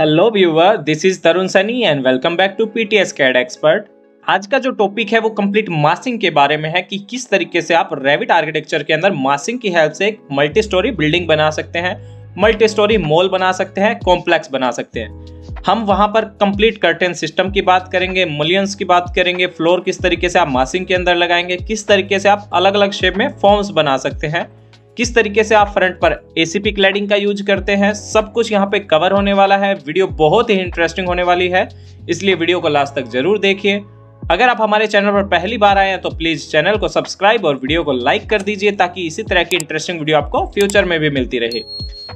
Hello viewer this is Tarun Sunny and welcome back to PTS CAD expert आज का जो topic है वो कंप्लीट मासिंग के बारे में है कि किस तरीके से आप रेविट आर्किटेक्चर के अंदर मासिंग की हेल्प से एक मल्टी स्टोरी बिल्डिंग बना सकते हैं मल्टी स्टोरी मॉल बना सकते हैं कॉम्प्लेक्स बना सकते हैं। हम वहाँ पर कंप्लीट कर्टेन सिस्टम की बात करेंगे मुलियंस की बात करेंगे फ्लोर किस तरीके से आप मासिंग के अंदर लगाएँगे, किस तरीके से आप अलग अलग शेप में फॉर्म्स बना सकते हैं। किस तरीके से आप फ्रंट पर एसीपी क्लैडिंग का यूज़ करते हैं, सब कुछ यहाँ पे कवर होने वाला है। वीडियो बहुत ही इंटरेस्टिंग होने वाली है। इसलिए वीडियो को लास्ट तक ज़रूर देखिए। अगर आप हमारे चैनल पर पहली बार आए हैं तो प्लीज़ चैनल को सब्सक्राइब और वीडियो को लाइक कर दीजिए, ताकि इसी तरह की इंटरेस्टिंग वीडियो आपको फ्यूचर में भी मिलती रहे।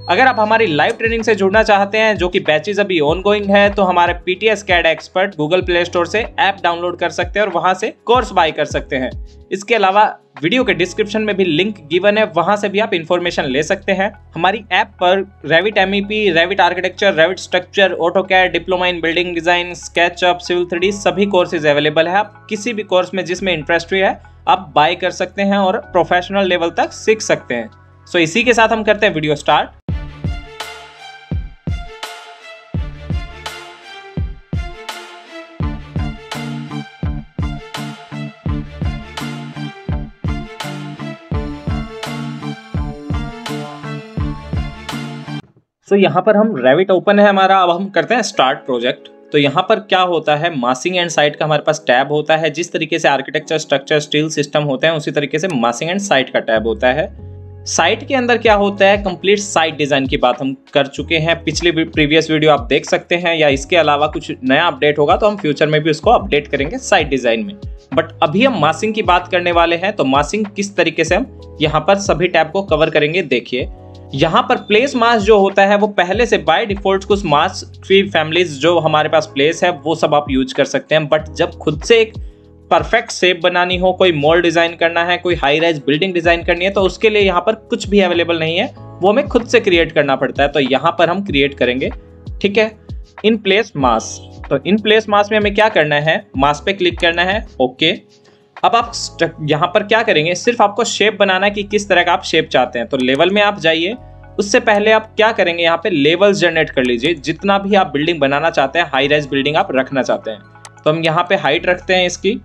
अगर आप हमारी लाइव ट्रेनिंग से जुड़ना चाहते हैं, जो कि बैचेज अभी ऑन गोइंग है तो हमारे PTS CAD expert Google Play Store से ऐप डाउनलोड कर सकते हैं और वहाँ से कोर्स बाय कर सकते हैं। इसके अलावा वीडियो के डिस्क्रिप्शन में भी लिंक गिवन है वहाँ से भी आप इन्फॉर्मेशन ले सकते हैं। हमारी ऐप पर Revit MEP Revit architecture Revit structure AutoCAD diploma in building design SketchUp civil three सभी कोर्सेज अवेलेबल है। आप किसी भी कोर्स में जिसमें इंटरेस्ट है आप बाय कर सकते हैं और प्रोफेशनल लेवल तक सीख सकते हैं। सो so, इसी के साथ हम करते हैं वीडियो स्टार्ट सो यहाँ पर हम रेविट ओपन है हमारा। अब हम करते हैं स्टार्ट प्रोजेक्ट तो यहाँ पर क्या होता है? मासिंग एंड साइट का हमारे पास टैब होता है। जिस तरीके से आर्किटेक्चर स्ट्रक्चर स्टील सिस्टम होते हैं, उसी तरीके से मासिंग एंड साइट का टैब होता है। साइट के अंदर क्या होता है? कंप्लीट साइट डिज़ाइन की बात हम कर चुके हैं। पिछले प्रीवियस वीडियो आप देख सकते हैं या इसके अलावा कुछ नया अपडेट होगा तो हम फ्यूचर में भी उसको अपडेट करेंगे साइट डिज़ाइन में। बट अभी हम मासिंग की बात करने वाले हैं तो मासिंग किस तरीके से हम यहाँ पर सभी टैब को कवर करेंगे, देखिए। यहाँ पर प्लेस मास जो होता है, वो पहले से बाय डिफ़ॉल्ट कुछ मास ट्री फैमिलीज़ जो हमारे पास प्लेस है, वो सब आप यूज़ कर सकते हैं। बट जब खुद से एक परफेक्ट शेप बनानी हो, कोई मॉल डिज़ाइन करना है, कोई हाई राइज बिल्डिंग डिज़ाइन करनी है तो उसके लिए यहाँ पर कुछ भी अवेलेबल नहीं है। वो हमें खुद से क्रिएट करना पड़ता है तो यहाँ पर हम क्रिएट करेंगे। ठीक है? इन प्लेस मास तो इन प्लेस मास में हमें क्या करना है? मास पे क्लिक करना है ओके अब आप यहाँ पर क्या करेंगे? सिर्फ़ आपको शेप बनाना है कि किस तरह का आप शेप चाहते हैं। तो लेवल में आप जाइए। उससे पहले आप क्या करेंगे? यहाँ पे लेवल्स जनरेट कर लीजिए। जितना भी आप बिल्डिंग बनाना चाहते हैं हाई राइज बिल्डिंग आप रखना चाहते हैं। तो हम यहाँ पे हाइट रखते हैं इसकी।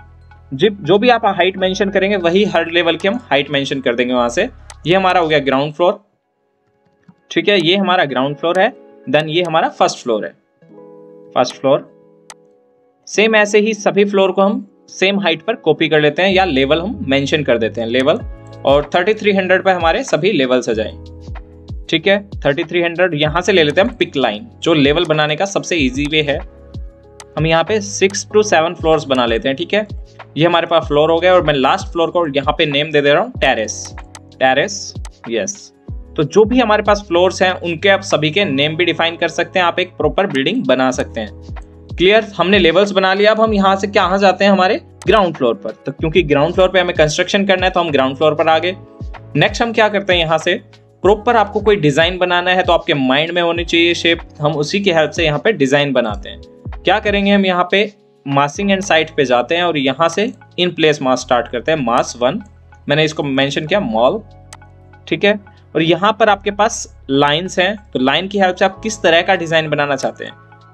जो भी आप हाइट मेंशन करेंगे, वही हर लेवल की हम हाइट मेंशन कर देंगे वहाँ से। ये हमारा हो गया ग्राउंड फ्लोर ठीक है, ये हमारा ग्राउंड फ्लोर है। देन ये हमारा फ़र्स्ट फ्लोर है। फ़र्स्ट फ्लोर सेम ऐसे ही सभी फ्लोर को हम सेम हाइट पर कॉपी कर लेते हैं या लेवल हम मेंशन कर देते हैं लेवल और 3300 पे हमारे सभी लेवल आ जाए। ठीक है 3300 यहाँ से ले लेते हैं हम पिक लाइन जो लेवल बनाने का सबसे इजी वे है। हम यहाँ पे सिक्स टू सेवन फ्लोर्स बना लेते हैं, ठीक है? ये हमारे पास फ्लोर हो गया और मैं लास्ट फ्लोर को यहाँ पे नेम दे दे रहा हूँ टेरेस टेरेस यस तो जो भी हमारे पास फ्लोर्स हैं, उनके आप सभी के नेम भी डिफाइन कर सकते हैं, आप एक प्रॉपर बिल्डिंग बना सकते हैं। क्लियर हमने लेवल्स बना लिया, अब हम यहाँ से क्या जाते हैं हमारे ग्राउंड फ्लोर पर। तो क्योंकि ग्राउंड फ्लोर पे हमें कंस्ट्रक्शन करना है तो हम ग्राउंड फ्लोर पर आ गए। नेक्स्ट हम क्या करते हैं यहाँ से? प्रॉपर आपको कोई डिज़ाइन बनाना है तो आपके माइंड में होनी चाहिए शेप हम उसी की हेल्प से यहाँ पे डिज़ाइन बनाते हैं। क्या करेंगे हम यहाँ पे? मासिंग एंड साइट पे जाते हैं और यहाँ से इन प्लेस मास स्टार्ट करते हैं। मास वन मैंने इसको मेंशन किया मॉल ठीक है? और यहाँ पर आपके पास लाइंस हैं। तो लाइन की हेल्प से आप किस तरह का डिज़ाइन बनाना चाहते हैं?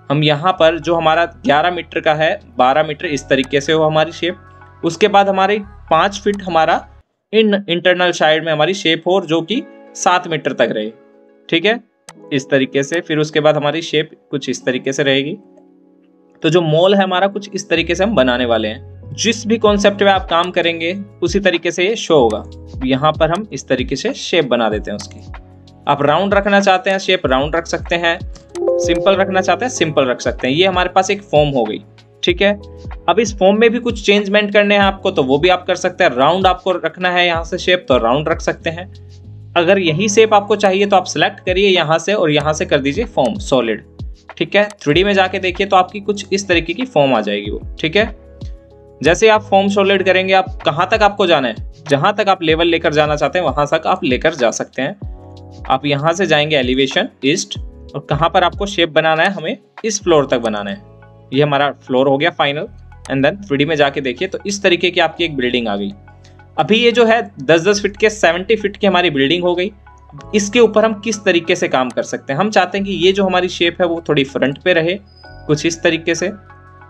हम यहाँ पर जो हमारा 11 मीटर का है 12 मीटर इस तरीके से हो हमारी शेप उसके बाद हमारी पाँच फीट हमारा इन इंटरनल साइड में हमारी शेप हो जो कि सात मीटर तक रहे। ठीक है? इस तरीके से, फिर उसके बाद हमारी शेप कुछ इस तरीके से रहेगी। तो जो मॉल है हमारा कुछ इस तरीके से हम बनाने वाले हैं। जिस भी कॉन्सेप्ट में आप काम करेंगे, उसी तरीके से ये शो होगा। यहाँ पर हम इस तरीके से शेप बना देते हैं उसकी। आप राउंड रखना चाहते हैं शेप राउंड रख सकते हैं। सिंपल रखना चाहते हैं सिंपल रख सकते हैं। ये हमारे पास एक फॉर्म हो गई। ठीक है? अब इस फॉर्म में भी कुछ चेंजमेंट करने हैं आपको तो वो भी आप कर सकते हैं। राउंड आपको रखना है यहाँ से शेप तो राउंड रख सकते हैं। अगर यही शेप आपको चाहिए तो आप सिलेक्ट करिए यहाँ से और यहाँ से कर दीजिए फॉर्म सॉलिड ठीक है? थ्री में जाके देखिए तो आपकी कुछ इस तरीके की फॉर्म आ जाएगी वो, ठीक है? जैसे आप फॉर्म सोलेट करेंगे, आप कहाँ तक आपको जाना है? जहाँ तक आप लेवल लेकर जाना चाहते हैं, वहाँ तक आप लेकर जा सकते हैं। आप यहाँ से जाएँगे एलिवेशन ईस्ट और कहाँ पर आपको शेप बनाना है, हमें इस फ्लोर तक बनाना है। ये हमारा फ्लोर हो गया फाइनल एंड देन थ्री में जाके देखिए तो इस तरीके की आपकी एक बिल्डिंग आ गई। अभी ये जो है 10-10 फिट के 70 फिट की हमारी बिल्डिंग हो गई। इसके ऊपर हम किस तरीके से काम कर सकते हैं? हम चाहते हैं कि ये जो हमारी शेप है, वो थोड़ी फ्रंट पे रहे, कुछ इस तरीके से,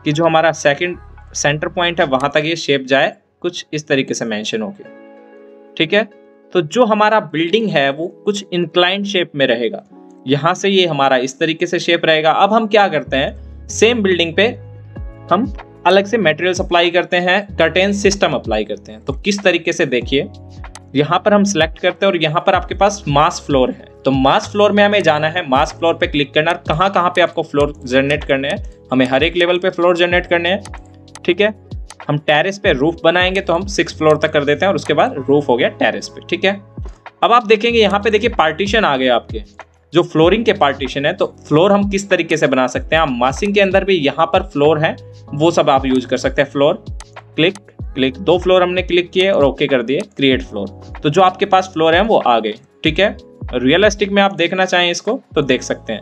कि जो हमारा सेकंड सेंटर पॉइंट है, वहाँ तक ये शेप जाए, कुछ इस तरीके से मेंशन हो गया ठीक है? तो जो हमारा बिल्डिंग है, वो कुछ इंक्लाइंड शेप में रहेगा। यहाँ से ये हमारा इस तरीके से शेप रहेगा। अब हम क्या करते हैं? सेम बिल्डिंग पे हम अलग से मटेरियल अप्लाई करते हैं कर्टेन सिस्टम अप्लाई करते हैं। तो किस तरीके से देखिए यहाँ पर हम सिलेक्ट करते हैं और यहाँ पर आपके पास मास फ्लोर है। तो मास फ्लोर में हमें जाना है। मास फ्लोर पे क्लिक करना कहाँ कहाँ पे आपको फ्लोर जनरेट करने हैं? हमें हर एक लेवल पे फ्लोर जनरेट करने हैं। ठीक है? हम टेरेस पे रूफ बनाएँगे तो हम सिक्स फ्लोर तक कर देते हैं और उसके बाद रूफ हो गया टेरेस पे। ठीक है? अब आप देखेंगे यहाँ पे देखिए पार्टीशन आ गए आपके। जो फ्लोरिंग के पार्टीशन है तो फ्लोर हम किस तरीके से बना सकते हैं? आप मासिंग के अंदर भी यहाँ पर फ्लोर है, वो सब आप यूज़ कर सकते हैं। फ्लोर क्लिक क्लिक, दो फ्लोर हमने क्लिक किए और ओके कर दिए क्रिएट फ्लोर तो जो आपके पास फ्लोर है, वो आ गए, ठीक है? रियलिस्टिक में आप देखना चाहें इसको तो देख सकते हैं।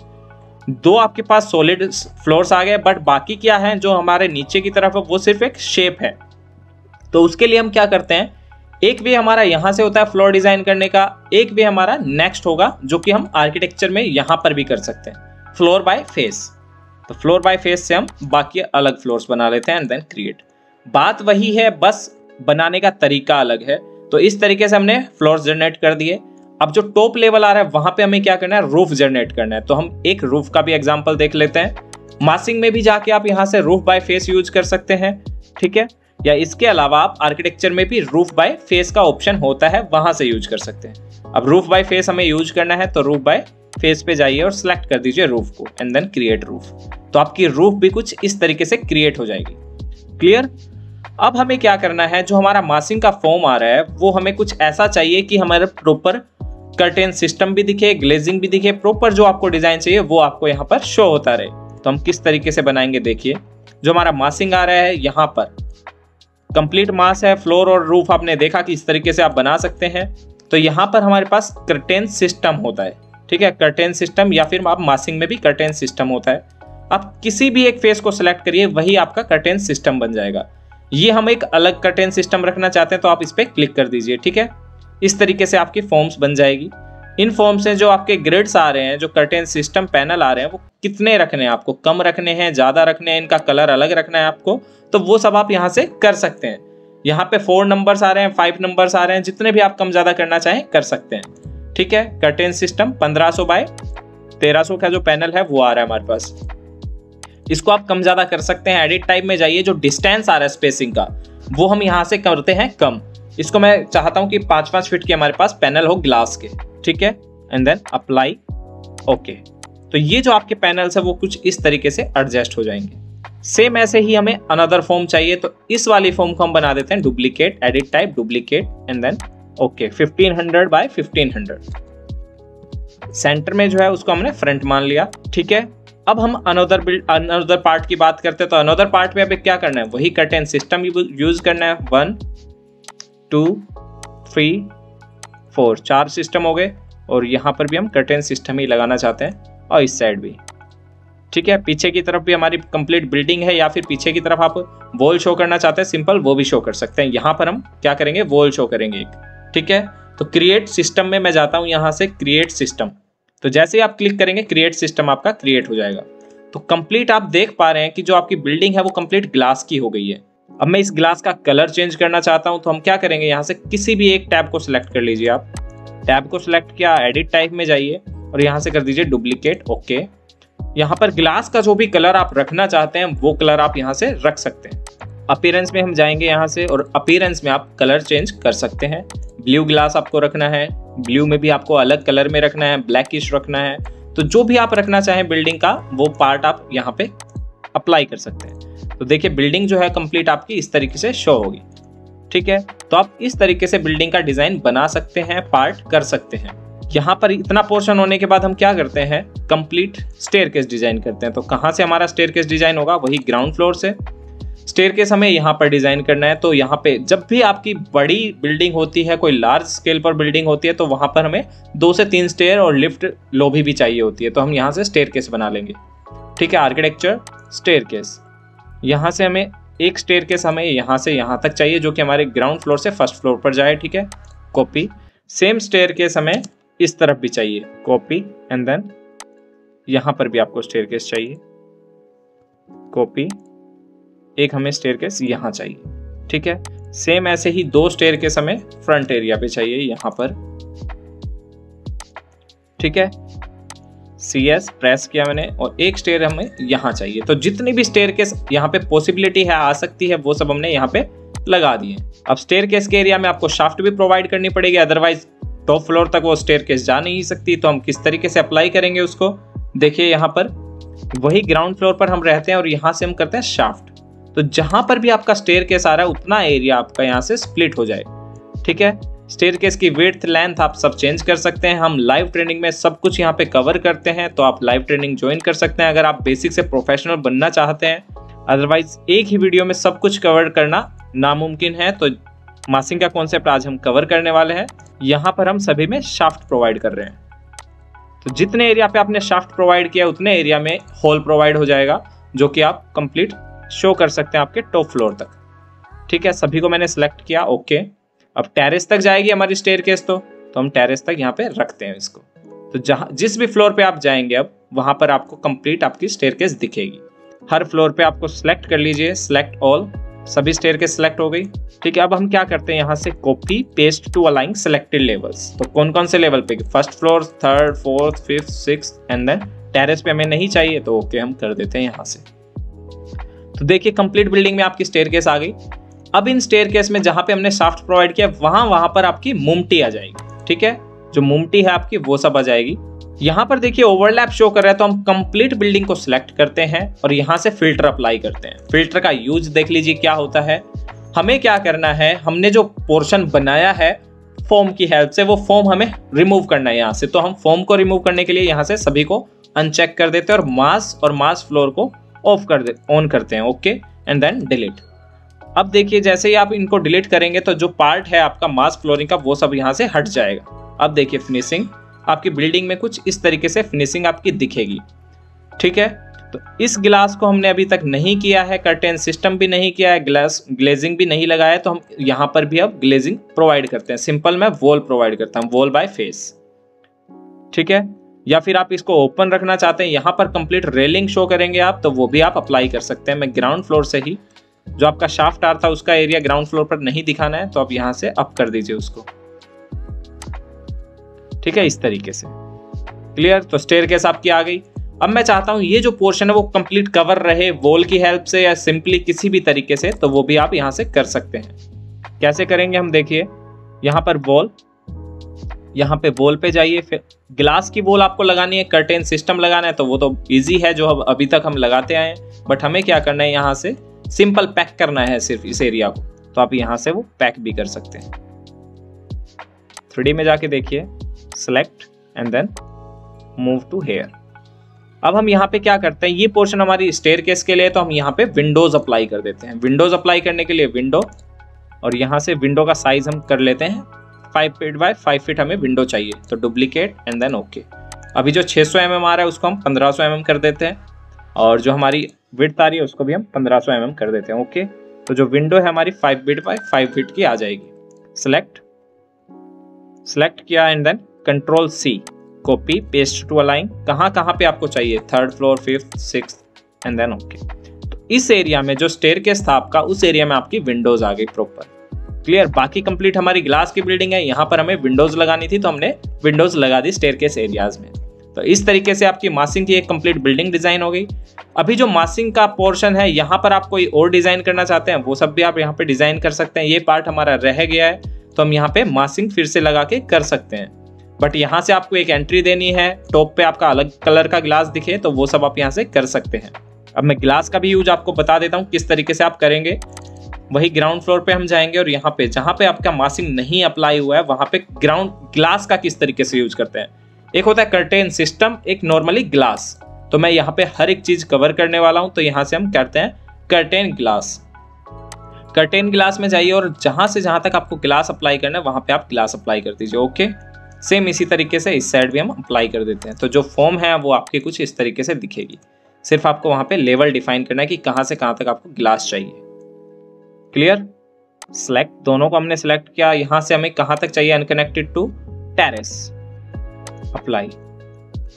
दो आपके पास सॉलिड फ्लोर्स आ गए बट बाकी क्या है जो हमारे नीचे की तरफ़ है, वो सिर्फ़ एक शेप है। तो उसके लिए हम क्या करते हैं? एक भी हमारा यहाँ से होता है फ्लोर डिज़ाइन करने का, एक भी हमारा नेक्स्ट होगा, जो कि हम आर्किटेक्चर में यहाँ पर भी कर सकते हैं। फ्लोर बाय फेस तो फ्लोर बाय फेस से हम बाकी अलग फ्लोर्स बना लेते हैं एंड देन क्रिएट बात वही है, बस बनाने का तरीका अलग है। तो इस तरीके से हमने फ्लोर जनरेट कर दिए। अब जो टॉप लेवल आ रहा है, वहाँ पे हमें क्या करना है? रूफ जनरेट करना है। तो हम एक रूफ का भी एग्ज़ाम्पल देख लेते हैं। मासिंग में भी जाके आप यहाँ से रूफ बाय फेस यूज़ कर सकते हैं, ठीक है? या इसके अलावा आप आर्किटेक्चर में भी रूफ बाय फेस का ऑप्शन होता है, वहाँ से यूज़ कर सकते हैं। अब रूफ बाय फेस हमें यूज़ करना है तो रूफ बाय फेस पे जाइए और सिलेक्ट कर दीजिए रूफ को एंड देन क्रिएट रूफ तो आपकी रूफ भी कुछ इस तरीके से क्रिएट हो जाएगी। क्लियर अब हमें क्या करना है? जो हमारा मासिंग का फॉर्म आ रहा है, वो हमें कुछ ऐसा चाहिए कि हमारे प्रॉपर कर्टेन सिस्टम भी दिखे ग्लेजिंग भी दिखे प्रॉपर जो आपको डिज़ाइन चाहिए, वो आपको यहाँ पर शो होता रहे। तो हम किस तरीके से बनाएँगे देखिए। जो हमारा मासिंग आ रहा है यहाँ पर। कंप्लीट मास है फ्लोर और रूफ आपने देखा कि इस तरीके से आप बना सकते हैं। तो यहाँ पर हमारे पास कर्टेन सिस्टम होता है। ठीक है? कर्टेन सिस्टम या फिर आप मासिंग में भी कर्टेन सिस्टम होता है। आप किसी भी एक फेस को सिलेक्ट करिए, वही आपका कर्टेन सिस्टम बन जाएगा। ये हम एक अलग कर्टेन सिस्टम रखना चाहते हैं तो आप इस पर क्लिक कर दीजिए, ठीक है? इस तरीके से आपकी फॉर्म्स बन जाएगी। इन फॉर्म्स से जो आपके ग्रिड्स आ रहे हैं, जो कर्टेन सिस्टम पैनल आ रहे हैं, वो कितने रखने हैं आपको? कम रखने हैं, ज़्यादा रखने हैं, इनका कलर अलग रखना है आपको तो वो सब आप यहाँ से कर सकते हैं। यहाँ पे फोर नंबर्स आ रहे हैं, फाइव नंबर्स आ रहे हैं, जितने भी आप कम ज़्यादा करना चाहें, कर सकते हैं, ठीक है? कर्टेन सिस्टम पंद्रह सौ बाय तेरह सौ का जो पैनल है, वो आ रहा है हमारे पास। इसको आप कम ज़्यादा कर सकते हैं एडिट टाइप में जाइए, जो डिस्टेंस आ रहा है स्पेसिंग का, वो हम यहाँ से करते हैं कम। इसको मैं चाहता हूँ कि पाँच पाँच फीट के हमारे पास पैनल हो ग्लास के, ठीक है? एंड देन अप्लाई ओके तो ये जो आपके पैनल्स है, वो कुछ इस तरीके से एडजस्ट हो जाएँगे। सेम ऐसे ही हमें अनदर फॉर्म चाहिए तो इस वाली फॉर्म को हम बना देते हैं duplicate edit type duplicate and then okay 1500 by 1500 center में जो है, उसको हमने फ्रंट मान लिया, ठीक है? अब हम अनदर बिल्ड अनदर पार्ट की बात करते हैं तो अनदर पार्ट में अभी क्या करना है? वही कर्टेन सिस्टम यूज़ करना है। वन टू थ्री फोर चार सिस्टम हो गए, और यहाँ पर भी हम कर्टेन सिस्टम ही लगाना चाहते हैं, और इस साइड भी। ठीक है? पीछे की तरफ़ भी हमारी कंप्लीट बिल्डिंग है, या फिर पीछे की तरफ़ आप वॉल शो करना चाहते हैं सिंपल वो भी शो कर सकते हैं। यहाँ पर हम क्या करेंगे? वॉल शो करेंगे एक। ठीक है? तो क्रिएट सिस्टम में मैं जाता हूँ यहाँ से क्रिएट सिस्टम तो जैसे ही आप क्लिक करेंगे क्रिएट सिस्टम आपका क्रिएट हो जाएगा। तो कंप्लीट आप देख पा रहे हैं कि जो आपकी बिल्डिंग है, वो कंप्लीट ग्लास की हो गई है। अब मैं इस ग्लास का कलर चेंज करना चाहता हूँ तो हम क्या करेंगे? यहाँ से किसी भी एक टैब को सिलेक्ट कर लीजिए आप। टैब को सिलेक्ट किया एडिट टाइप में जाइए और यहाँ से कर दीजिए डुप्लीकेट ओके यहाँ पर ग्लास का जो भी कलर आप रखना चाहते हैं, वो कलर आप यहाँ से रख सकते हैं। अपीरेंस में हम जाएँगे यहाँ से और अपीरेंस में आप कलर चेंज कर सकते हैं। ब्लू ग्लास आपको रखना है ब्लू में भी आपको अलग कलर में रखना है ब्लैकिश रखना है। तो जो भी आप रखना चाहें बिल्डिंग का, वो पार्ट आप यहाँ पे अप्लाई कर सकते हैं। तो देखिए बिल्डिंग जो है कंप्लीट आपकी इस तरीके से शो होगी। ठीक है? तो आप इस तरीके से बिल्डिंग का डिज़ाइन बना सकते हैं पार्ट कर सकते हैं। यहाँ पर इतना पोर्शन होने के बाद हम क्या करते हैं? कंप्लीट स्टेयर डिज़ाइन करते हैं। तो कहाँ से हमारा स्टेयर डिज़ाइन होगा? वही ग्राउंड फ्लोर से। स्टेयर हमें यहाँ पर डिज़ाइन करना है तो यहाँ पे जब भी आपकी बड़ी बिल्डिंग होती है, कोई लार्ज स्केल पर बिल्डिंग होती है तो वहाँ पर हमें दो से तीन स्टेयर और लिफ्ट लोभी भी चाहिए होती है तो हम यहाँ से स्टेयर केस बना लेंगे। ठीक है, आर्किटेक्चर, स्टेयर केस। यहाँ से हमें एक स्टेयर केस हमें यहाँ से यहाँ तक चाहिए, जो कि हमारे ग्राउंड फ्लोर से फ़र्स्ट फ्लोर पर जाए, ठीक है? कॉपी। सेम स्टेयर केस हमें इस तरफ़ भी चाहिए, कॉपी एंड देन यहाँ पर भी आपको स्टेयर केस चाहिए। कॉपी। एक हमें स्टेयर केस यहाँ चाहिए, ठीक है? सेम ऐसे ही दो स्टेयर केस हमें फ्रंट एरिया पे चाहिए यहाँ पर, ठीक है? सी एस प्रेस किया मैंने और एक स्टेयर हमें यहाँ चाहिए। तो जितनी भी स्टेयर केस यहाँ पे पॉसिबिलिटी है, आ सकती है, वो सब हमने यहाँ पे लगा दिए। अब स्टेयर केस के एरिया में आपको शाफ्ट भी प्रोवाइड करनी पड़ेगी अदरवाइज़ टॉप फ्लोर तक वो स्टेयर केस जा नहीं सकती। तो हम किस तरीके से अप्लाई करेंगे उसको? देखिए यहाँ पर, वही ग्राउंड फ्लोर पर हम रहते हैं और यहाँ से हम करते हैं शाफ्ट तो जहाँ पर भी आपका स्टेयर केस आ रहा है, उतना एरिया आपका यहाँ से स्प्लिट हो जाए ठीक है? स्टेयर केस की वेथ लेंथ आप सब चेंज कर सकते हैं। हम लाइव ट्रेनिंग में सब कुछ यहाँ पे कवर करते हैं तो आप लाइव ट्रेनिंग ज्वाइन कर सकते हैं। अगर आप बेसिक से प्रोफेशनल बनना चाहते हैं अदरवाइज़ एक ही वीडियो में सब कुछ कवर करना नामुमकिन है। तो मासिंग का कॉन्सेप्ट आज हम कवर करने वाले हैं। यहाँ पर हम सभी में शाफ्ट प्रोवाइड कर रहे हैं। तो जितने एरिया पे आपने शाफ्ट प्रोवाइड किया, उतने एरिया में होल प्रोवाइड हो जाएगा, जो कि आप कंप्लीट शो कर सकते हैं आपके टॉप फ्लोर तक। ठीक है, सभी को मैंने सेलेक्ट किया ओके अब टेरेस तक जाएगी हमारी स्टेयर केस तो तो हम टेरेस तक यहाँ पे रखते हैं इसको। तो जहाँ, जिस भी फ्लोर पे आप जाएँगे अब, वहाँ पर आपको कंप्लीट आपकी स्टेयर केस दिखेगी। हर फ्लोर पे आपको सेलेक्ट कर लीजिए सिलेक्ट ऑल सभी स्टेयर के सिलेक्ट हो गई। ठीक है, अब हम क्या करते हैं, यहाँ से copy paste to aligned selected levels तो कौन कौन से लेवल पे? First floor third fourth fifth six and then terrace पे हमें नहीं चाहिए तो ओके हम कर देते हैं यहाँ से। तो देखिए कंप्लीट बिल्डिंग में आपकी स्टेयर आ गई। अब इन स्टेयर में जहाँ पे हमने साफ्ट प्रोवाइड किया, वहाँ वहाँ पर आपकी मुमटी आ जाएगी, ठीक है? जो मुमटी है आपकी, वो सब आ जाएगी। यहाँ पर देखिए ओवरलैप शो कर रहा है तो हम कंप्लीट बिल्डिंग को सिलेक्ट करते हैं और यहाँ से फ़िल्टर अप्लाई करते हैं। फ़िल्टर का यूज़ देख लीजिए क्या होता है। हमें क्या करना है, हमने जो पोर्शन बनाया है फॉर्म की हेल्प से, वो फॉर्म हमें रिमूव करना है यहाँ से। तो हम फॉर्म को रिमूव करने के लिए यहाँ से सभी को अनचेक कर देते हैं और मास और मास फ्लोर को ऑफ़ कर दे ऑन करते हैं ओके एंड देन डिलीट अब देखिए, जैसे ही आप इनको डिलीट करेंगे तो जो पार्ट है आपका मास फ्लोरिंग का, वो सब यहाँ से हट जाएगा। अब देखिए फिनिशिंग आपकी बिल्डिंग में कुछ इस तरीके से फिनिशिंग आपकी दिखेगी। ठीक है? तो इस गिलास को हमने अभी तक नहीं किया है कर्टेन सिस्टम भी नहीं किया है ग्लास ग्लेजिंग भी नहीं लगाया तो हम यहाँ पर भी अब ग्लेजिंग प्रोवाइड करते हैं। सिंपल मैं वॉल प्रोवाइड करता हूँ वॉल बाय फेस ठीक है? या फिर आप इसको ओपन रखना चाहते हैं, यहाँ पर कंप्लीट रेलिंग शो करेंगे आप तो वो भी आप अप्लाई कर सकते हैं। मैं ग्राउंड फ्लोर से ही, जो आपका शाफ्ट आर था, उसका एरिया ग्राउंड फ्लोर पर नहीं दिखाना है तो आप यहाँ से अप कर दीजिए उसको। ठीक है, इस तरीके से। क्लियर तो स्टेयर केस आपकी आ गई। अब मैं चाहता हूँ, ये जो पोर्शन है, वो कंप्लीट कवर रहे वॉल की हेल्प से या सिंपली किसी भी तरीके से तो वो भी आप यहाँ से कर सकते हैं। कैसे करेंगे हम, देखिए, यहाँ पर वॉल यहाँ पे बोल पे जाइए, फिर ग्लास की बोल आपको लगानी है कर्टेन सिस्टम लगाना है तो वो तो इजी है जो अभी तक हम लगाते आए बट हमें क्या करना है यहाँ से? सिंपल पैक करना है सिर्फ़ इस एरिया को। तो आप यहाँ से वो पैक भी कर सकते हैं। थ्री में जाके देखिए select and then move to here अब हम यहाँ पे क्या करते हैं? ये पोर्शन हमारी स्टेयर केस के लिए तो हम यहाँ पे विंडोज़ अप्लाई कर देते हैं। विंडोज़ अप्लाई करने के लिए विंडो और यहाँ से विंडो का साइज़ हम कर लेते हैं। Five feet by five feet हमें विंडो चाहिए। तो डुप्लीकेट एंड देन ओके अभी जो 600 सौ mm आ रहा है, उसको हम 1500 सौ mm कर देते हैं। और जो हमारी विड्थ आ रही है, उसको भी हम 1500 सौ mm कर देते हैं ओके तो जो विंडो है हमारी five feet by five feet की आ जाएगी। सिलेक्ट सिलेक्ट किया and then control C copy paste to align कहाँ कहाँ पे आपको चाहिए? Third floor fifth six and then okay इस एरिया में जो स्टेयर केस था आपका, उस एरिया में आपकी विंडोज़ आ गई प्रॉपर क्लियर? बाकी कंप्लीट हमारी ग्लास की बिल्डिंग है। यहाँ पर हमें विंडोज़ लगानी थी तो हमने विंडोज़ लगा दी स्टेयर एरियाज़ में। तो इस तरीके से आपकी मासिंग की एक कंप्लीट बिल्डिंग डिज़ाइन हो गई। अभी जो मासिंग का पोर्शन है, यहाँ पर आप कोई और डिज़ाइन करना चाहते हैं, वो सब भी आप यहाँ पे डिज़ाइन कर सकते हैं। ये पार्ट हमारा रह गया है तो हम यहाँ पे मासिंग फिर से लगा के कर सकते हैं। बट यहाँ से आपको एक एंट्री देनी है टॉप पे आपका अलग कलर का ग्लास दिखे तो वो सब आप यहाँ से कर सकते हैं। अब मैं ग्लास का भी यूज़ आपको बता देता हूँ, किस तरीके से आप करेंगे। वही ग्राउंड फ्लोर पे हम जाएँगे और यहाँ पे, जहाँ पे आपका मासिंग नहीं अप्लाई हुआ है, वहाँ पे ग्राउंड ग्लास का किस तरीके से यूज़ करते हैं? एक होता है कर्टेन सिस्टम एक नॉर्मली ग्लास तो मैं यहाँ पे हर एक चीज़ कवर करने वाला हूँ तो यहाँ से हम करते हैं कर्टेन ग्लास कर्टेन ग्लास में जाइए और जहाँ से जहाँ तक आपको ग्लास अप्लाई करना है, वहाँ पे आप ग्लास अप्लाई कर दीजिए ओके सेम इसी तरीके से इस साइड भी हम अप्लाई कर देते हैं। तो जो फॉर्म है, वो आपके कुछ इस तरीके से दिखेगी। सिर्फ़ आपको वहाँ पे लेवल डिफाइन करना है कि कहाँ से कहाँ तक आपको ग्लास चाहिए। क्लियर सेलेक्ट दोनों को हमने सेलेक्ट किया। यहाँ से हमें कहाँ तक चाहिए unconnected to terrace apply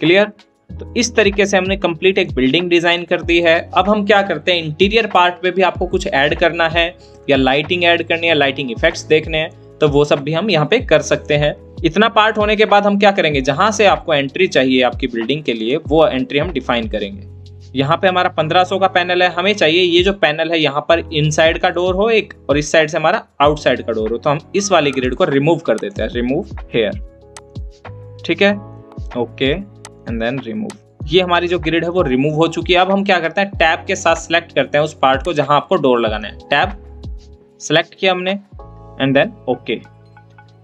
clear तो इस तरीके से हमने कंप्लीट एक बिल्डिंग डिज़ाइन कर दी है। अब हम क्या करते हैं? इंटीरियर पार्ट में भी आपको कुछ ऐड करना है, या लाइटिंग ऐड करनी है लाइटिंग इफेक्ट्स देखने हैं तो वो सब भी हम यहाँ पे कर सकते हैं। इतना पार्ट होने के बाद हम क्या करेंगे? जहाँ से आपको एंट्री चाहिए आपकी बिल्डिंग के लिए, वो एंट्री हम डिफाइन करेंगे। यहाँ पे हमारा 1500 का पैनल है। हमें चाहिए ये जो पैनल है, यहाँ पर इनसाइड का डोर हो एक और इस साइड से हमारा आउटसाइड का डोर हो। तो हम इस वाले ग्रिड को रिमूव कर देते हैं। रिमूव हेयर ठीक है? ओके एंड देन रिमूव ये हमारी जो ग्रिड है, वो रिमूव हो चुकी है। अब हम क्या करते हैं? टैब के साथ सिलेक्ट करते हैं उस पार्ट को जहाँ आपको डोर लगाना है। टैब सेलेक्ट किया हमने। And then okay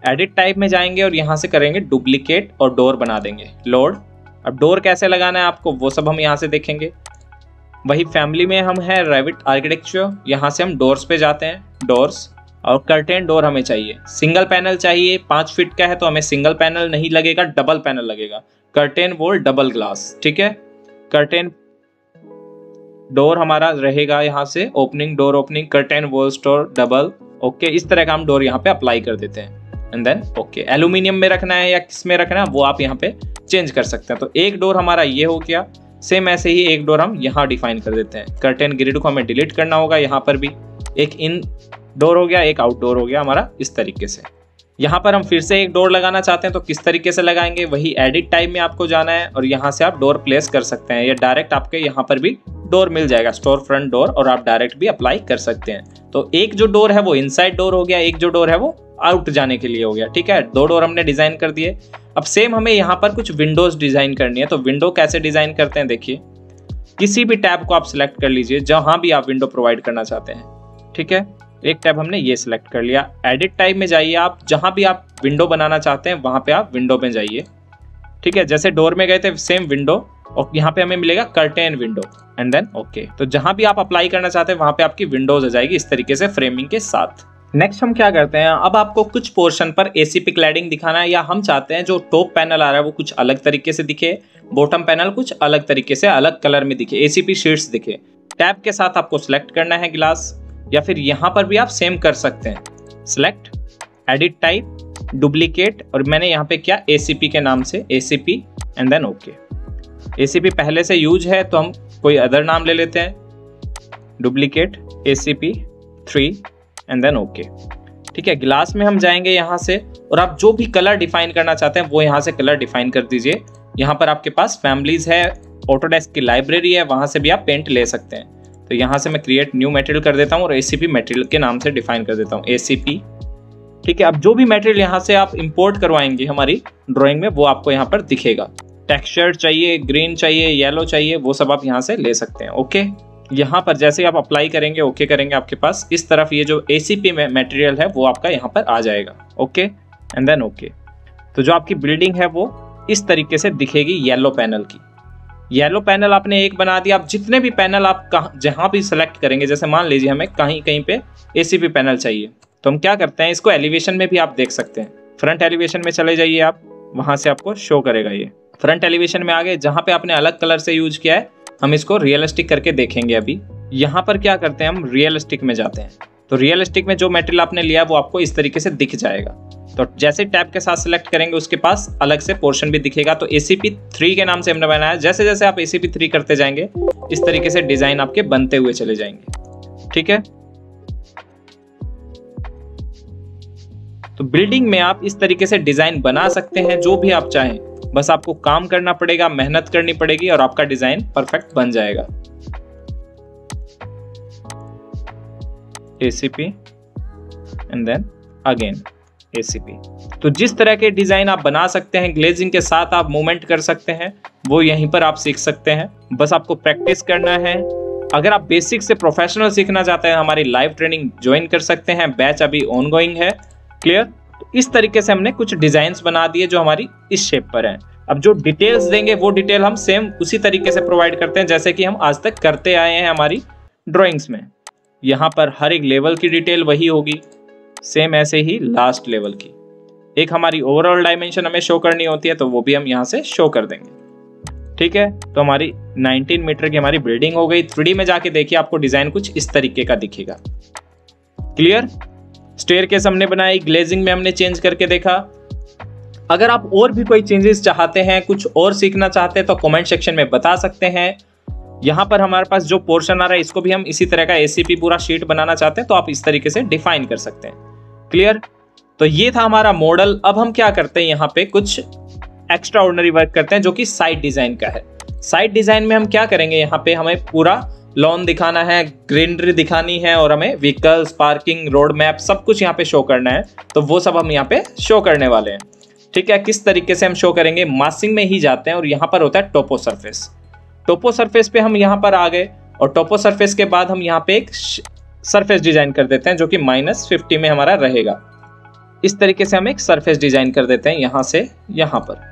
edit type में जाएँगे और यहाँ से करेंगे डुप्लीकेट और डोर बना देंगे। लोड अब डोर कैसे लगाना है आपको? वो सब हम यहाँ से देखेंगे। वही फैमिली में हम हैं रेविट आर्किटेक्चर यहाँ से हम डोर्स पे जाते हैं डोर्स और कर्टेन डोर हमें चाहिए। सिंगल पैनल चाहिए, पाँच फीट का है तो हमें सिंगल पैनल नहीं लगेगा डबल पैनल लगेगा। कर्टेन वोल डबल ग्लास ठीक है? कर्टेन डोर हमारा रहेगा यहाँ से opening door opening curtain wall store double okay इस तरह का हम डोर यहाँ पे अप्लाई कर देते हैं। एंड देन ओके एल्यूमिनियम में रखना है या किसमें रखना है, वो आप यहाँ पे चेंज कर सकते हैं। तो एक डोर हमारा ये हो गया सेम ऐसे ही एक डोर हम यहाँ डिफाइन कर देते हैं। कर्टेन ग्रिड को हमें डिलीट करना होगा यहाँ पर भी। एक इन डोर हो गया, एक आउटडोर हो गया हमारा इस तरीके से। यहाँ पर हम फिर से एक डोर लगाना चाहते हैं तो किस तरीके से लगाएँगे? वही एडिट टाइप में आपको जाना है और यहाँ से आप डोर प्लेस कर सकते हैं। या डायरेक्ट आपके यहाँ पर भी डोर मिल जाएगा स्टोर फ्रंट डोर और आप डायरेक्ट भी अप्लाई कर सकते हैं। तो एक जो डोर है वो इनसाइड डोर हो गया, एक जो डोर है वो आउट जाने के लिए हो गया, ठीक है? दो डोर हमने डिज़ाइन कर दिए। अब सेम हमें यहाँ पर कुछ विंडोज़ डिज़ाइन करनी है तो विंडो कैसे डिज़ाइन करते हैं देखिए। किसी भी टैब को आप सिलेक्ट कर लीजिए, जहाँ भी आप विंडो प्रोवाइड करना चाहते हैं, ठीक है? एक टैब हमने ये सिलेक्ट कर लिया। एडिट टाइप में जाइए आप, जहाँ भी आप विंडो बनाना चाहते हैं, वहाँ पे आप विंडो में जाइए, ठीक है? जैसे डोर में गए थे सेम विंडो और यहाँ पे हमें मिलेगा curtain window and then okay तो जहाँ भी आप अप्लाई करना चाहते हैं, वहाँ पे आपकी विंडोज़ आ जाएगी इस तरीके से फ्रेमिंग के साथ. नेक्स्ट हम क्या करते हैं? अब आपको कुछ पोर्शन पर एसीपी क्लैडिंग दिखाना है, या हम चाहते हैं जो टॉप पैनल आ रहा है, वो कुछ अलग तरीके से दिखे. बॉटम पैनल कुछ अलग तरीके से, अलग कलर में दिखे. एसीपी शीट्स दिखे. टैब के साथ आपको सिलेक्ट करना है गिलास या फिर यहाँ पर भी आप सेम कर सकते हैं. सिलेक्ट एडिट टाइप डुप्लीकेट और मैंने यहाँ पे क्या एसीपी के नाम से ACP and then okay ACP पहले से यूज़ है तो हम कोई अदर नाम ले लेते हैं। Duplicate ACP three and then okay ठीक है ग्लास में हम जाएँगे यहाँ से, और आप जो भी कलर डिफाइन करना चाहते हैं, वो यहाँ से कलर डिफाइन कर दीजिए। यहाँ पर आपके पास फैमिलीज़ है ऑटोडेस्क की लाइब्रेरी है, वहाँ से भी आप पेंट ले सकते हैं। तो यहाँ से मैं क्रिएट न्यू मटेरियल कर देता हूँ, और एसीपी मटेरियल के नाम से डिफाइन कर देता हूँ एसीपी ठीक है, अब जो भी मटेरियल यहाँ से आप इम्पोर्ट करवाएँगे हमारी ड्राइंग में, वो आपको यहाँ पर दिखेगा। टेक्सचर चाहिए, ग्रीन चाहिए, येलो चाहिए, वो सब आप यहाँ से ले सकते हैं, ओके? यहाँ पर जैसे आप अप्लाई करेंगे, ओके करेंगे आपके पास, इस तरफ़ ये जो ए में मटेरियल है, वो आपका यहाँ पर आ जाएगा, ओके? And then okay. तो जो आपकी बिल्डिंग है वो इस तरीके से दिखेगी येलो पैनल की। येलो पैनल आपने एक बना दिया, आप जितने भी पैनल आप कहाँ, जहाँ भी सिलेक्ट करेंगे, जैसे मान लीजिए हमें कहीं कहीं पे ए पैनल चाहिए तो हम क्या करते हैं, इसको एलिवेशन में भी आप देख सकते हैं। फ्रंट एलिवेशन में चले जाइए आप, वहाँ से आपको शो करेगा ये। फ्रंट एलिवेशन में आगे जहाँ पे आपने अलग कलर से यूज़ किया है। हम इसको रियलिस्टिक करके देखेंगे अभी। यहाँ पर क्या करते हैं हम? रियलिस्टिक में जाते हैं। तो रियलिस्टिक में जो मेटेरियल आपने लिया, वो आपको इस तरीके से दिख जाएगा। तो जैसे टैब के साथ सिलेक्ट करेंगे, उसके पास अलग से पोर्शन भी दिखेगा। तो एसीपी थ्री के नाम से हमने बनाया जैसे जैसे आप एसीपी थ्री करते जाएँगे, इस तरीके से डिज़ाइन आपके बनते हुए चले जाएँगे। ठीक है? तो बिल्डिंग में आप इस तरीके से डिज़ाइन बना सकते हैं, जो भी आप चाहें। बस आपको काम करना पड़ेगा, मेहनत करनी पड़ेगी और आपका डिज़ाइन परफेक्ट बन जाएगा। ACP and then again ACP तो जिस तरह के डिज़ाइन आप बना सकते हैं, ग्लेजिंग के साथ आप मूवमेंट कर सकते हैं, वो यहीं पर आप सीख सकते हैं। बस आपको प्रैक्टिस करना है। अगर आप बेसिक से प्रोफेशनल सीखना चाहते हैं, हमारी लाइव ट्रेनिंग ज्वाइन कर सकते हैं। बैच अभी ऑन गोइंग है। क्लियर? इस तरीके से हमने कुछ डिज़ाइन बना दिए जो हमारी इस शेप पर है। अब जो डिटेल्स देंगे, वो डिटेल हम सेम उसी तरीके से प्रोवाइड करते हैं, जैसे कि हम आज तक करते आए हैं हमारी ड्रॉइंग्स में। यहाँ पर हर एक लेवल की डिटेल वही होगी सेम ऐसे ही लास्ट लेवल की। एक हमारी ओवरऑल डायमेंशन हमें शो करनी होती है तो वो भी हम यहाँ से शो कर देंगे। ठीक है? तो हमारी 19 मीटर की हमारी बिल्डिंग हो गई। थ्री में जाके देखिए, आपको डिज़ाइन कुछ इस तरीके का दिखेगा। क्लियर स्टेयर केस हमने बनाई ग्लेजिंग में हमने चेंज करके देखा। अगर आप और भी कोई चेंजेस चाहते हैं, कुछ और सीखना चाहते हैं तो कमेंट सेक्शन में बता सकते हैं। यहाँ पर हमारे पास जो पोर्शन आ रहा है, इसको भी हम इसी तरह का एसीपी पूरा शीट बनाना चाहते हैं तो आप इस तरीके से डिफाइन कर सकते हैं। क्लियर तो ये था हमारा मॉडल अब हम क्या करते हैं यहाँ पे? कुछ एक्स्ट्रा वर्क करते हैं, जो कि साइट डिज़ाइन का है। साइट डिज़ाइन में हम क्या करेंगे? यहाँ पे हमें पूरा लॉन दिखाना है, ग्रीनरी दिखानी है और हमें व्हीकल्स पार्किंग रोड मैप सब कुछ यहाँ पे शो करना है। तो वो सब हम यहाँ पे शो करने वाले हैं। ठीक है, किस तरीके से हम शो करेंगे? मासिंग में ही जाते हैं और यहाँ पर होता है टोपो सरफेस टोपो सरफेस पे हम यहाँ पर आ गए और टोपो सरफेस के बाद हम यहाँ पे एक सरफेस डिज़ाइन कर देते हैं, जो कि माइनस फिफ्टी में हमारा रहेगा। इस तरीके से हम एक सरफेस डिज़ाइन कर देते हैं यहाँ से, यहाँ पर।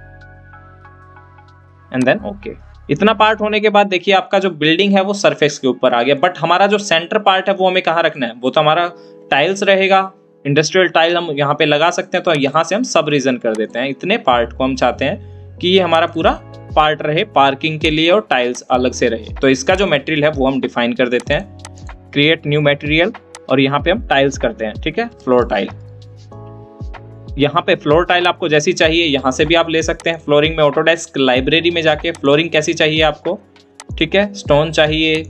एंड देन ओके इतना पार्ट होने के बाद देखिए, आपका जो बिल्डिंग है वो सरफेस के ऊपर आ गया। बट हमारा जो सेंटर पार्ट है, वो हमें कहाँ रखना है? वो तो हमारा टाइल्स रहेगा। इंडस्ट्रियल टाइल हम यहाँ पे लगा सकते हैं तो यहाँ से हम सब रीजन कर देते हैं। इतने पार्ट को हम चाहते हैं कि ये हमारा पूरा पार्ट रहे पार्किंग के लिए और टाइल्स अलग से रहे। तो इसका जो मटेरियल है, वो हम डिफाइन कर देते हैं। क्रिएट न्यू मटेरियल और यहाँ पे हम टाइल्स करते हैं, ठीक है? फ्लोर टाइल यहाँ पे फ्लोर टाइल आपको जैसी चाहिए, यहाँ से भी आप ले सकते हैं। फ्लोरिंग में ऑटोडेस्क लाइब्रेरी में जाके फ्लोरिंग कैसी चाहिए आपको? ठीक है? स्टोन चाहिए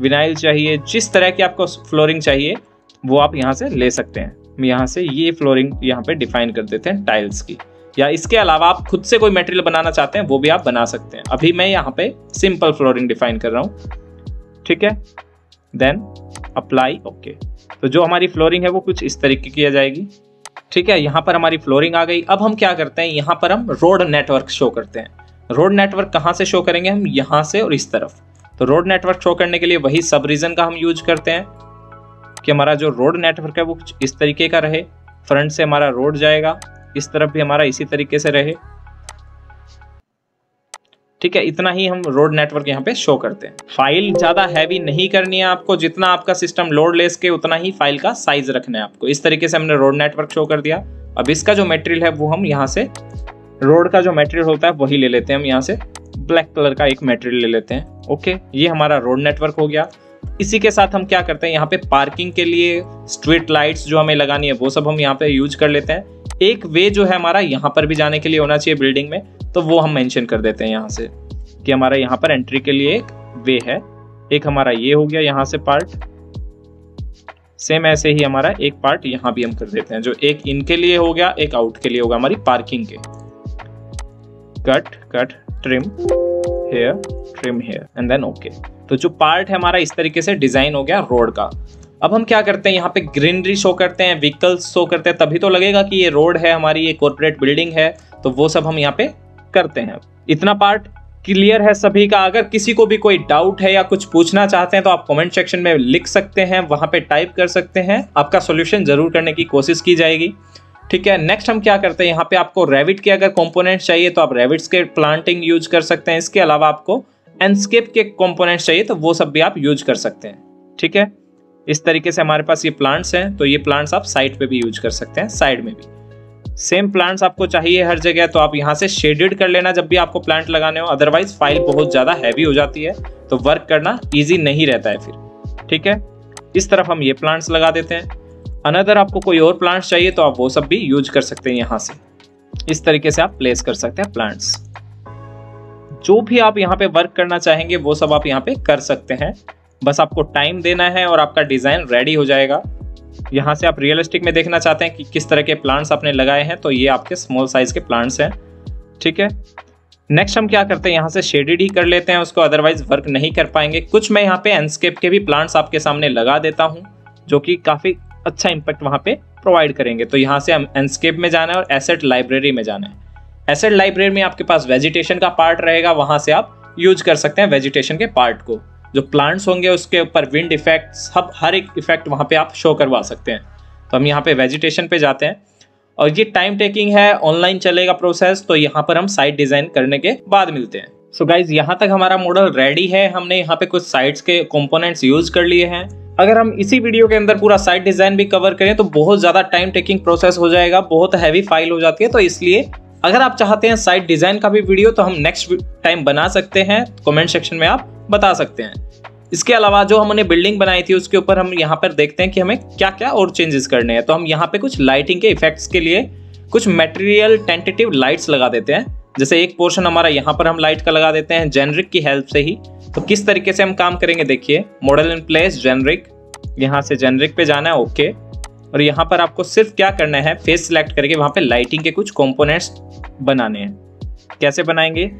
विनाइल चाहिए, जिस तरह की आपको फ्लोरिंग चाहिए, वो आप यहाँ से ले सकते हैं। यहाँ से ये फ्लोरिंग यहाँ पे डिफाइन कर देते हैं टाइल्स की। या इसके अलावा आप खुद से कोई मटेरियल बनाना चाहते हैं, वो भी आप बना सकते हैं। अभी मैं यहाँ पे सिंपल फ्लोरिंग डिफाइन कर रहा हूँ। ठीक है? देन अप्लाई ओके तो जो हमारी फ्लोरिंग है, वो कुछ इस तरीके की आ जाएगी। ठीक है, यहाँ पर हमारी फ्लोरिंग आ गई। अब हम क्या करते हैं? यहाँ पर हम रोड नेटवर्क शो करते हैं। रोड नेटवर्क कहाँ से शो करेंगे हम? यहाँ से और इस तरफ़। तो रोड नेटवर्क शो करने के लिए वही सब रीजन का हम यूज़ करते हैं कि हमारा जो रोड नेटवर्क है वो कुछ इस तरीके का रहे। फ्रंट से हमारा रोड जाएगा, इस तरफ़ भी हमारा इसी तरीके से रहे। ठीक है, इतना ही हम रोड नेटवर्क यहाँ पे शो करते हैं। फ़ाइल ज़्यादा हैवी नहीं करनी है आपको, जितना आपका सिस्टम लोड लेस के, उतना ही फ़ाइल का साइज़ रखना है आपको। इस तरीके से हमने रोड नेटवर्क शो कर दिया। अब इसका जो मेटेरियल है, वो हम यहाँ से रोड का जो मेटेरियल होता है, वही ले लेते हैं हम यहाँ से। ब्लैक कलर का एक मेटेरियल ले लेते हैं। ओके ये हमारा रोड नेटवर्क हो गया। इसी के साथ हम क्या करते हैं, यहाँ पे पार्किंग के लिए स्ट्रीट लाइट्स जो हमें लगानी है, वो सब हम यहाँ पे यूज़ कर लेते हैं। एक वे जो है हमारा यहाँ पर भी जाने के लिए होना चाहिए बिल्डिंग में तो वो हम मेंशन कर देते हैं यहाँ से कि हमारा यहाँ पर एंट्री के लिए एक वे है। एक हमारा ये हो गया यहाँ से पार्ट सेम ऐसे ही हमारा एक पार्ट यहाँ भी हम कर देते हैं, जो एक इनके लिए हो गया, एक आउट के लिए होगा हमारी पार्किंग के। Cut cut trim hair trim hair and then okay तो जो पार्ट है हमारा इस तरीके से डिज़ाइन हो गया रोड का। अब हम क्या करते हैं? यहाँ पे ग्रीनरी शो करते हैं व्हीकल्स शो करते हैं, तभी तो लगेगा कि ये रोड है, हमारी ये कॉर्पोरेट बिल्डिंग है तो वो सब हम यहाँ पे करते हैं। इतना पार्ट क्लियर है सभी का। अगर किसी को भी कोई डाउट है या कुछ पूछना चाहते हैं तो आप कमेंट सेक्शन में लिख सकते हैं, वहाँ पे टाइप कर सकते हैं। आपका सॉल्यूशन ज़रूर करने की कोशिश की जाएगी। ठीक है नेक्स्ट हम क्या करते हैं? यहाँ पे आपको रेविट के अगर कंपोनेंट्स चाहिए तो आप रेविट्स के प्लांटिंग यूज़ कर सकते हैं। इसके अलावा आपको एनस्केप के कंपोनेंट्स चाहिए तो वो सब भी आप यूज़ कर सकते हैं। ठीक है? इस तरीके से हमारे पास ये प्लांट्स हैं तो ये प्लांट्स आप साइड पे भी यूज़ कर सकते हैं साइड में भी। सेम प्लांट्स आपको चाहिए हर जगह तो आप यहाँ से शेडेड कर लेना जब भी आपको प्लांट लगाने हो अदरवाइज़ फ़ाइल बहुत ज़्यादा हैवी हो जाती है तो वर्क करना ईजी नहीं रहता है फिर। ठीक है? इस तरफ़ हम ये प्लांट्स लगा देते हैं। अनदर आपको कोई और प्लांट्स चाहिए तो आप वो सब भी यूज़ कर सकते हैं यहाँ से। इस तरीके से आप प्लेस कर सकते हैं प्लांट्स जो भी आप यहाँ पे वर्क करना चाहेंगे, वो सब आप यहाँ पे कर सकते हैं। बस आपको टाइम देना है और आपका डिज़ाइन रेडी हो जाएगा। यहाँ से आप रियलिस्टिक में देखना चाहते हैं कि किस तरह के प्लांट्स आपने लगाए हैं तो ये आपके स्मॉल साइज़ के प्लांट्स हैं। ठीक है? नेक्स्ट हम क्या करते हैं? यहाँ से शेडेड ही कर लेते हैं, उसको अदरवाइज़ वर्क नहीं कर पाएँगे। कुछ मैं यहाँ पे एनस्केप के भी प्लांट्स आपके सामने लगा देता हूँ, जो कि काफ़ी अच्छा इम्पैक्ट वहाँ पे प्रोवाइड करेंगे। तो यहाँ से हम एनस्केप में जाना है और एसेट लाइब्रेरी में जाना है। एसेट लाइब्रेरी में आपके पास वेजिटेशन का पार्ट रहेगा, वहाँ से आप यूज़ कर सकते हैं वेजिटेशन के पार्ट को। जो प्लांट्स होंगे, उसके ऊपर विंड इफ़ेक्ट सब, हर एक इफ़ेक्ट वहाँ पे आप शो करवा सकते हैं। तो हम यहाँ पे वेजिटेशन पे जाते हैं। और ये टाइम टेकिंग है ऑनलाइन चलेगा प्रोसेस तो यहाँ पर हम साइट डिज़ाइन करने के बाद मिलते हैं। सो so गाइज़ यहाँ तक हमारा मॉडल रेडी है। हमने यहाँ पे कुछ साइट्स के कंपोनेंट्स यूज़ कर लिए हैं। अगर हम इसी वीडियो के अंदर पूरा साइट डिज़ाइन भी कवर करें तो बहुत ज़्यादा टाइम टेकिंग प्रोसेस हो जाएगा, बहुत हैवी फ़ाइल हो जाती है। तो इसलिए अगर आप चाहते हैं साइट डिज़ाइन का भी वीडियो तो हम नेक्स्ट टाइम बना सकते हैं। कमेंट सेक्शन में आप बता सकते हैं। इसके अलावा जो हमने बिल्डिंग बनाई थी, उसके ऊपर हम यहाँ पर देखते हैं कि हमें क्या क्या और चेंजेस करने हैं। तो हम यहाँ पे कुछ लाइटिंग के इफेक्ट्स के लिए कुछ मटेरियल टेंटेटिव लाइट्स लगा देते हैं। जैसे एक पोर्शन हमारा यहाँ पर हम लाइट का लगा देते हैं जेनरिक की हेल्प से ही। तो किस तरीके से हम काम करेंगे, देखिए। मॉडल इन प्लेस जेनरिक यहाँ से जेनरिक पे जाना है ओके और यहाँ पर आपको सिर्फ़ क्या करना है फेस सिलेक्ट करके वहाँ पे लाइटिंग के कुछ कंपोनेंट्स बनाने हैं। कैसे बनाएँगे?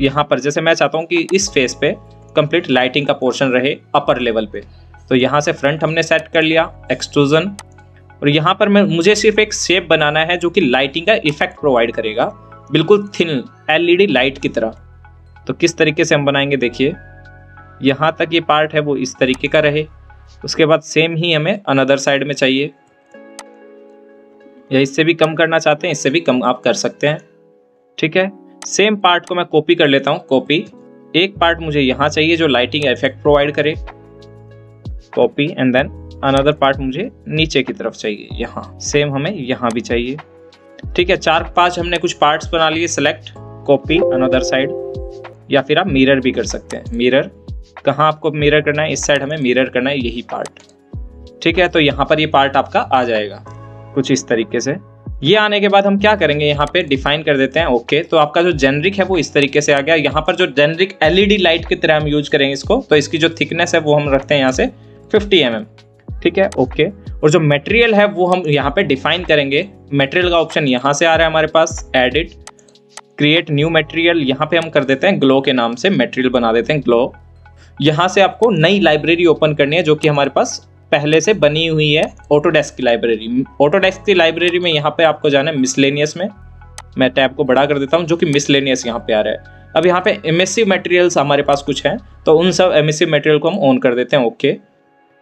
यहाँ पर, जैसे मैं चाहता हूँ कि इस फेस पे कंप्लीट लाइटिंग का पोर्शन रहे अपर लेवल पे। तो यहाँ से फ्रंट हमने सेट कर लिया एक्सट्रूजन और यहाँ पर मैं, मुझे सिर्फ़ एक शेप बनाना है जो कि लाइटिंग का इफ़ेक्ट प्रोवाइड करेगा। बिल्कुल थिन एलईडी लाइट की तरह। तो किस तरीके से हम बनाएँगे देखिए। यहाँ तक ये पार्ट है, वो इस तरीके का रहे। उसके बाद सेम ही हमें अनदर साइड में चाहिए। या इससे भी कम करना चाहते हैं, इससे भी कम आप कर सकते हैं। ठीक है? सेम पार्ट को मैं कॉपी कर लेता हूँ कॉपी एक पार्ट मुझे यहाँ चाहिए जो लाइटिंग इफ़ेक्ट प्रोवाइड करे। Copy and then another part मुझे नीचे की तरफ़ चाहिए। यहाँ सेम हमें यहाँ भी चाहिए। ठीक है, चार पाँच हमने कुछ पार्ट्स बना लिए सेलेक्ट कॉपी अनदर साइड या फिर आप मिरर भी कर सकते हैं। मिरर कहाँ आपको मिरर करना है, इस साइड हमें मिरर करना है, यही पार्ट ठीक है तो यहाँ पर ये पार्ट आपका आ जाएगा। कुछ इस तरीके से। ये आने के बाद हम क्या करेंगे? यहाँ पे डिफाइन कर देते हैं ओके तो आपका जो जेनरिक है वो इस तरीके से आ गया। यहाँ पर जो जेनरिक एलईडी लाइट की तरह हम यूज़ करेंगे इसको तो इसकी जो थिकनेस है वो हम रखते हैं यहाँ से 50 एम ठीक है? ओके और जो मटेरियल है वो हम यहाँ पे डिफाइन करेंगे। मटेरियल का ऑप्शन यहाँ से आ रहा है हमारे पास एडिट क्रिएट न्यू मटेरियल यहाँ पे हम कर देते हैं ग्लो के नाम से मटेरियल बना देते हैं ग्लो यहाँ से आपको नई लाइब्रेरी ओपन करनी है जो कि हमारे पास पहले से बनी हुई है ऑटोडेस्क की लाइब्रेरी ऑटोडेस्क की लाइब्रेरी में यहाँ पे आपको जाना है मिसलेनियस में। मैं टैब को बड़ा कर देता हूँ, जो कि मिसलेनियस यहाँ पे आ रहा है। अब यहाँ पे एमएससी मटेरियल्स हमारे पास कुछ हैं तो उन सब एमएससी मटेरियल को हम ऑन कर देते हैं ओके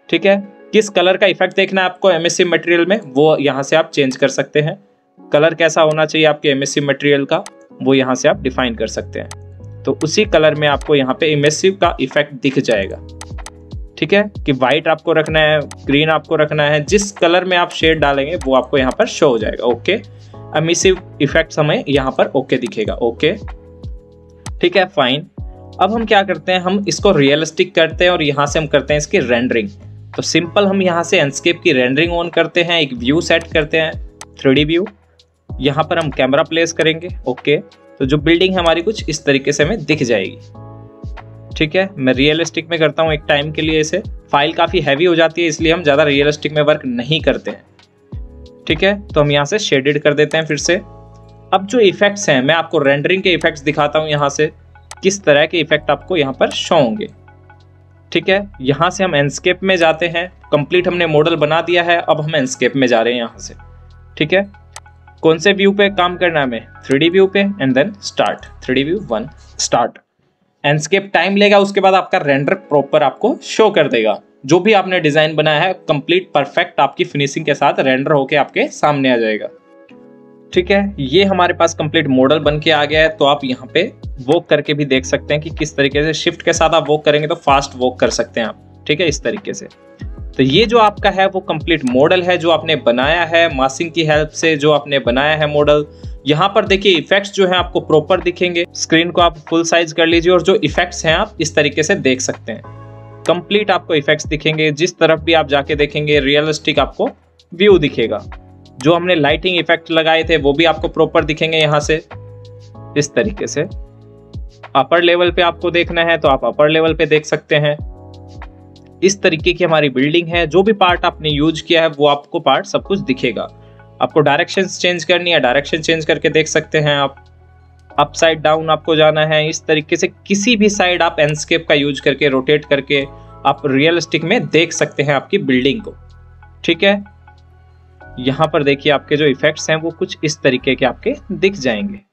ठीक है? किस कलर का इफ़ेक्ट देखना है आपको एमएससी मटेरियल में, वो यहाँ से आप चेंज कर सकते हैं। कलर कैसा होना चाहिए आपके एमएससी मटेरियल का, वो यहाँ से आप डिफाइन कर सकते हैं। तो उसी कलर में आपको यहाँ पे इमेसिव का इफ़ेक्ट दिख जाएगा। ठीक है? कि व्हाइट आपको रखना है ग्रीन आपको रखना है, जिस कलर में आप शेड डालेंगे, वो आपको यहाँ पर शो हो जाएगा ओके अमिसिव इफ़ेक्ट हमें यहाँ पर ओके दिखेगा ओके ठीक है फाइन अब हम क्या करते हैं? हम इसको रियलिस्टिक करते हैं और यहाँ से हम करते हैं इसकी रेंडरिंग तो सिंपल हम यहाँ से एंडस्केप की रेंडरिंग ऑन करते हैं, एक व्यू सेट करते हैं थ्री व्यू यहाँ पर हम कैमरा प्लेस करेंगे ओके तो जो बिल्डिंग है हमारी कुछ इस तरीके से हमें दिख जाएगी. ठीक है? मैं रियलिस्टिक में करता हूँ एक टाइम के लिए इसे। फ़ाइल काफ़ी हैवी हो जाती है, इसलिए हम ज़्यादा रियलिस्टिक में वर्क नहीं करते हैं। ठीक है? तो हम यहाँ से शेडेड कर देते हैं फिर से। अब जो इफेक्ट्स हैं, मैं आपको रेंडरिंग के इफेक्ट्स दिखाता हूँ यहाँ से। किस तरह के इफ़ेक्ट आपको यहाँ पर शो होंगे। ठीक है? यहाँ से हम एंडस्केप में जाते हैं। कंप्लीट हमने मॉडल बना दिया है, अब हम एंडस्केप में जा रहे हैं यहाँ से। ठीक है? कौन से व्यू पे काम करना है हमें? थ्री व्यू पे and then start three view one start Enscape time लेगा, उसके बाद आपका रेंडर प्रॉपर आपको शो कर देगा। जो भी आपने डिज़ाइन बनाया है कंप्लीट परफेक्ट आपकी फिनिशिंग के साथ रेंडर होके आपके सामने आ जाएगा। ठीक है, ये हमारे पास कंप्लीट मॉडल बन के आ गया है तो आप यहाँ पे वॉक करके भी देख सकते हैं कि किस तरीके से शिफ्ट के साथ आप वॉक करेंगे तो फास्ट वॉक कर सकते हैं आप। ठीक है, इस तरीके से। तो ये जो आपका है वो कंप्लीट मॉडल है जो आपने बनाया है मासिंग की हेल्प से जो आपने बनाया है मॉडल यहाँ पर देखिए इफेक्ट्स जो है आपको प्रॉपर दिखेंगे। स्क्रीन को आप फुल साइज़ कर लीजिए और जो इफेक्ट्स हैं आप इस तरीके से देख सकते हैं। कंप्लीट आपको इफेक्ट्स दिखेंगे। जिस तरफ़ भी आप जाके देखेंगे रियलिस्टिक आपको व्यू दिखेगा। जो हमने लाइटिंग इफ़ेक्ट लगाए थे, वो भी आपको प्रॉपर दिखेंगे यहाँ से। इस तरीके से। अपर लेवल पे आपको देखना है तो आप अपर लेवल पे देख सकते हैं। इस तरीके की हमारी बिल्डिंग है, जो भी पार्ट आपने यूज़ किया है, वो आपको पार्ट सब कुछ दिखेगा। आपको डायरेक्शन चेंज करनी है डायरेक्शन चेंज करके देख सकते हैं आप। अप साइड डाउन आपको जाना है, इस तरीके से किसी भी साइड आप एंडस्केप का यूज़ करके रोटेट करके आप रियलिस्टिक में देख सकते हैं आपकी बिल्डिंग को। ठीक है? यहाँ पर देखिए आपके जो इफेक्ट्स हैं, वो कुछ इस तरीके के आपके दिख जाएँगे।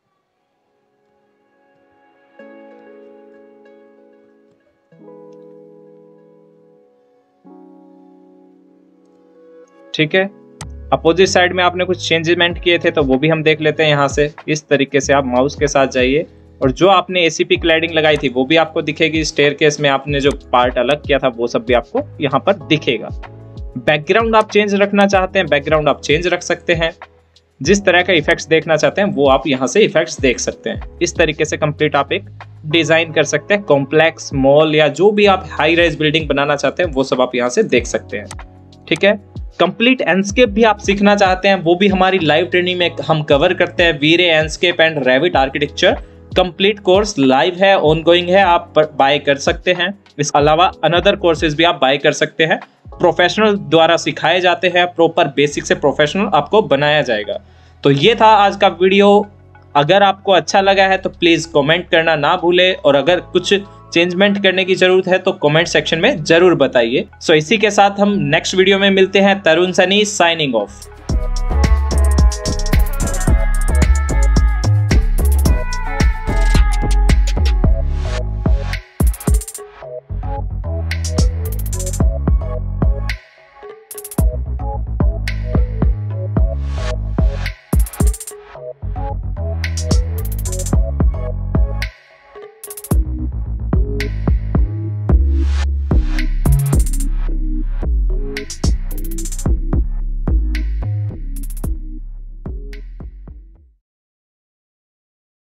ठीक है? अपोजिट साइड में आपने कुछ चेंजमेंट किए थे तो वो भी हम देख लेते हैं यहाँ से। इस तरीके से आप माउस के साथ जाइए। और जो आपने ए सी क्लैडिंग लगाई थी, वो भी आपको दिखेगी। स्टेयर केस में आपने जो पार्ट अलग किया था, वो सब भी आपको यहाँ पर दिखेगा। बैकग्राउंड आप चेंज रखना चाहते हैं बैकग्राउंड आप चेंज रख सकते हैं। जिस तरह का इफेक्ट्स देखना चाहते हैं, वो आप यहाँ से इफेक्ट्स देख सकते हैं। इस तरीके से कंप्लीट आप एक डिज़ाइन कर सकते हैं। कॉम्प्लेक्स मॉल या जो भी आप हाई राइज बिल्डिंग बनाना चाहते हैं, वो सब आप यहाँ से देख सकते हैं। ठीक है? कंप्लीट एंडस्केप भी आप सीखना चाहते हैं, वो भी हमारी लाइव ट्रेनिंग में हम कवर करते हैं VRay Enscape and Revit architecture complete course live है ऑनगोइंग है, आप बाय कर सकते हैं। इसके अलावा अनदर कोर्सेज भी आप बाय कर सकते हैं। प्रोफेशनल द्वारा सिखाए जाते हैं प्रॉपर बेसिक से प्रोफेशनल आपको बनाया जाएगा। तो ये था आज का वीडियो। अगर आपको अच्छा लगा है तो प्लीज़ कमेंट करना ना भूले। और अगर कुछ चेंजमेंट करने की ज़रूरत है तो कमेंट सेक्शन में ज़रूर बताइए। सो so, इसी के साथ हम नेक्स्ट वीडियो में मिलते हैं। तरुण सनी साइनिंग ऑफ़